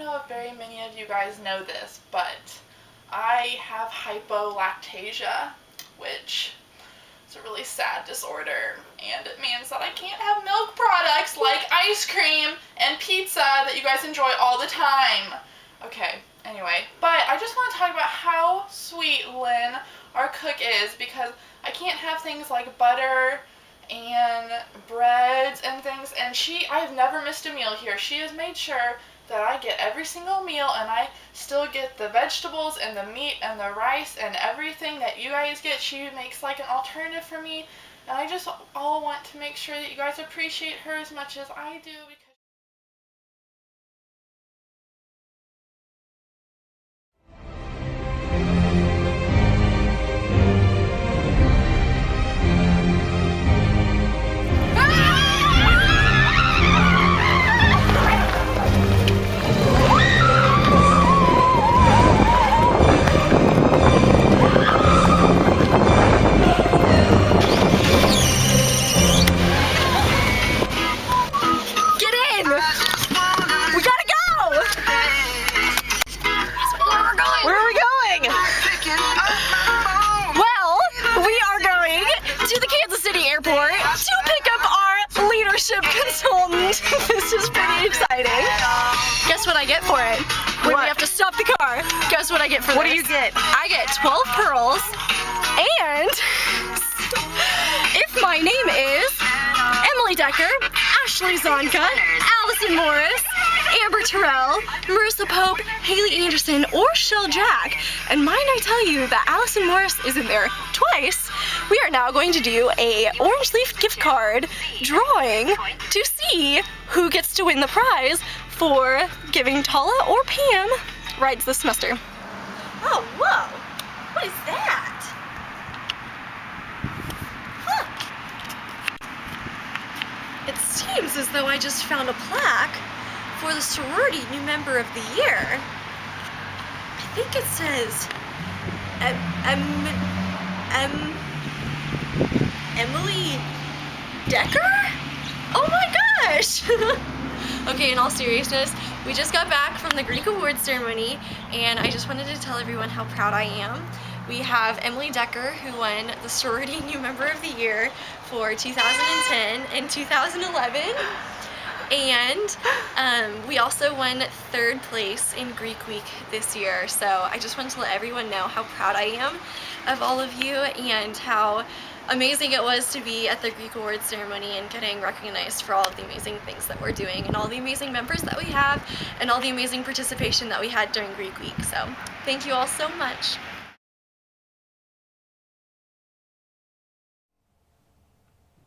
know if very many of you guys know this, but I have hypolactasia, which is a really sad disorder, and it means that I can't have milk products like ice cream and pizza that you guys enjoy all the time. Okay, anyway, but I just want to talk about how sweet Lynn, our cook, is because I can't have things like butter and breads and things, and she, I have never missed a meal here. She has made sure that I get every single meal and I still get the vegetables and the meat and the rice and everything that you guys get. She makes like an alternative for me and I just all want to make sure that you guys appreciate her as much as I do car, guess what I get for what this? What do you get? I get 12 pearls, and if my name is Emily Decker, Ashley Zonka, Allison Morris, Amber Terrell, Marissa Pope, Haley Anderson, or Shell Jack, and mind I tell you that Allison Morris is in there twice, we are now going to do a orange leaf gift card drawing to see who gets to win the prize for giving Tala or Pam rides this semester. Oh, whoa! What is that? Huh. It seems as though I just found a plaque for the sorority new member of the year. I think it says em, em, em, Emily Decker? Oh my gosh! okay, in all seriousness, we just got back from the Greek Awards ceremony and I just wanted to tell everyone how proud I am. We have Emily Decker who won the Sorority New Member of the Year for 2010 and 2011 and um, we also won third place in Greek Week this year so I just wanted to let everyone know how proud I am of all of you and how amazing it was to be at the Greek Awards ceremony and getting recognized for all of the amazing things that we're doing and all the amazing members that we have and all the amazing participation that we had during Greek Week. So thank you all so much.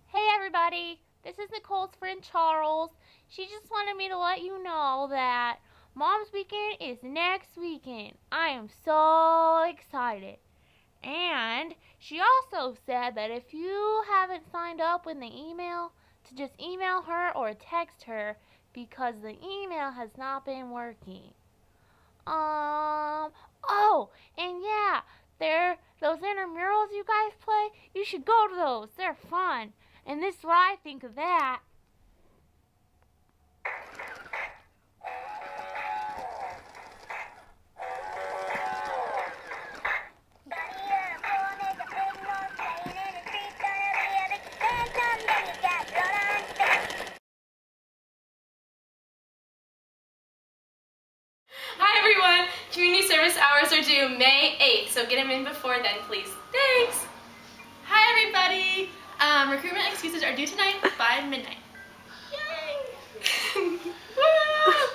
Hey everybody, this is Nicole's friend Charles. She just wanted me to let you know that Mom's Weekend is next weekend. I am so excited. And she also said that if you haven't signed up in the email, to just email her or text her because the email has not been working. Um, oh, and yeah, there, those intramurals you guys play, you should go to those. They're fun. And this is what I think of that. Hi everyone! Community service hours are due May 8th, so get them in before then, please. Thanks! Hi, everybody! Um, recruitment excuses are due tonight by midnight. Yay!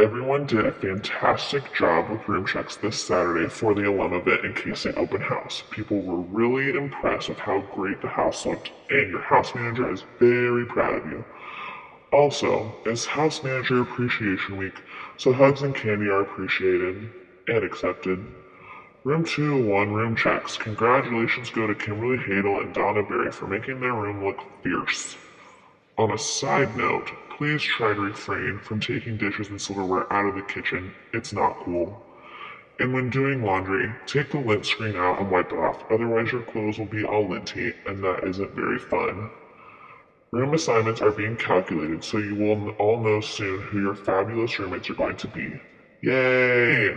Everyone did a fantastic job with room checks this Saturday for the alum event encasing open house. People were really impressed with how great the house looked, and your house manager is very proud of you. Also, it's House Manager Appreciation Week, so hugs and candy are appreciated and accepted. Room 201 room checks. Congratulations go to Kimberly Hadel and Donna Berry for making their room look fierce. On a side note, please try to refrain from taking dishes and silverware out of the kitchen. It's not cool. And when doing laundry, take the lint screen out and wipe it off, otherwise your clothes will be all linty, and that isn't very fun. Room assignments are being calculated, so you will all know soon who your fabulous roommates are going to be. Yay!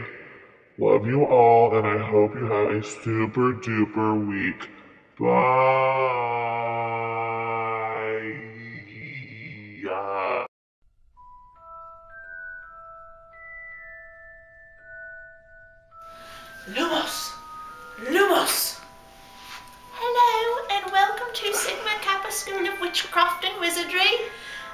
Love you all, and I hope you have a super duper week. Bye. School of Witchcraft and Wizardry.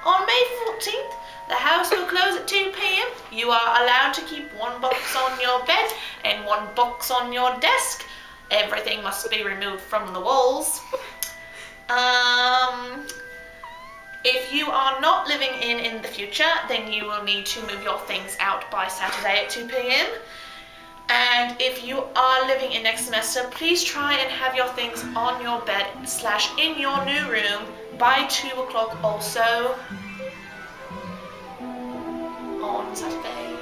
On May 14th, the house will close at 2 pm. You are allowed to keep one box on your bed and one box on your desk. Everything must be removed from the walls. Um, if you are not living in in the future, then you will need to move your things out by Saturday at 2 pm. And if you are living in next semester, please try and have your things on your bed slash in your new room by 2 o'clock also on Saturday.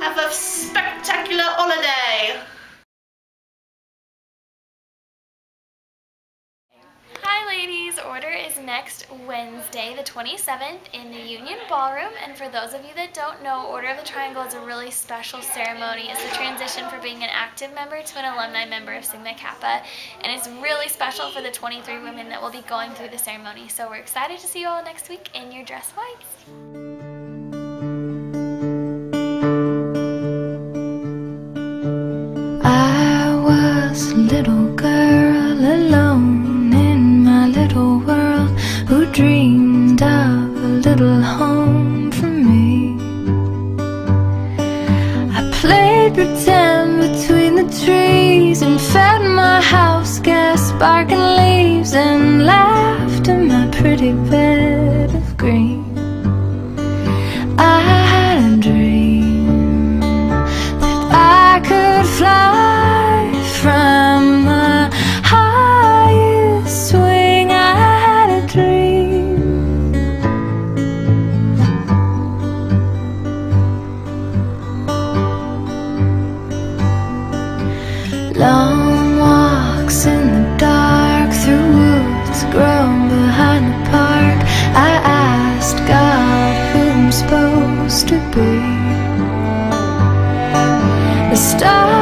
Have a spectacular holiday! Hi ladies, order is next Wednesday, the 27th in the Union Ballroom. And for those of you that don't know, Order of the Triangle is a really special ceremony. It's the transition from being an active member to an alumni member of Sigma Kappa. And it's really special for the 23 women that will be going through the ceremony. So we're excited to see you all next week in your dress whites. I was a little girl alone dreamed of a little home for me. I played pretend between the trees and fed my house gas sparking leaves and laughed in my pretty bed Stars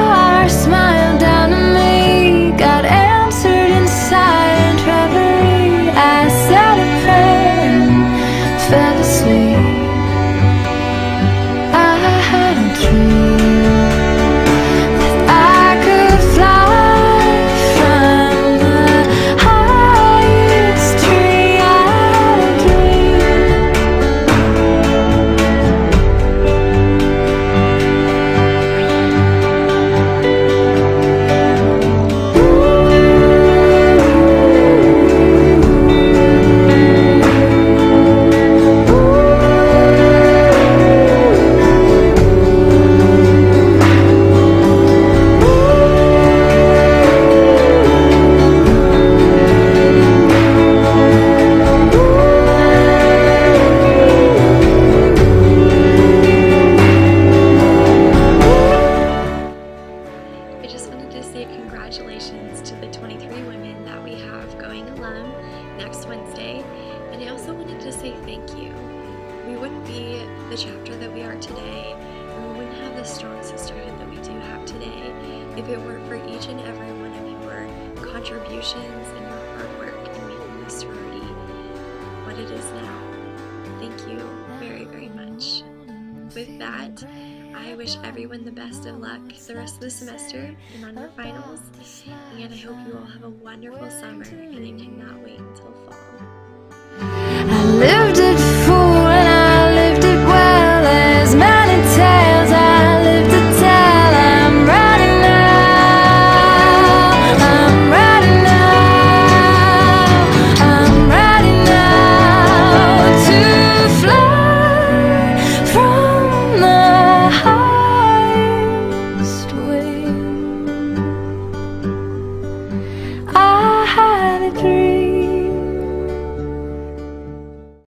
if it weren't for each and every one of your contributions and your hard work in making this sorority what it is now. Thank you very, very much. With that, I wish everyone the best of luck the rest of the semester and on your finals. And I hope you all have a wonderful summer, and I cannot wait until fall.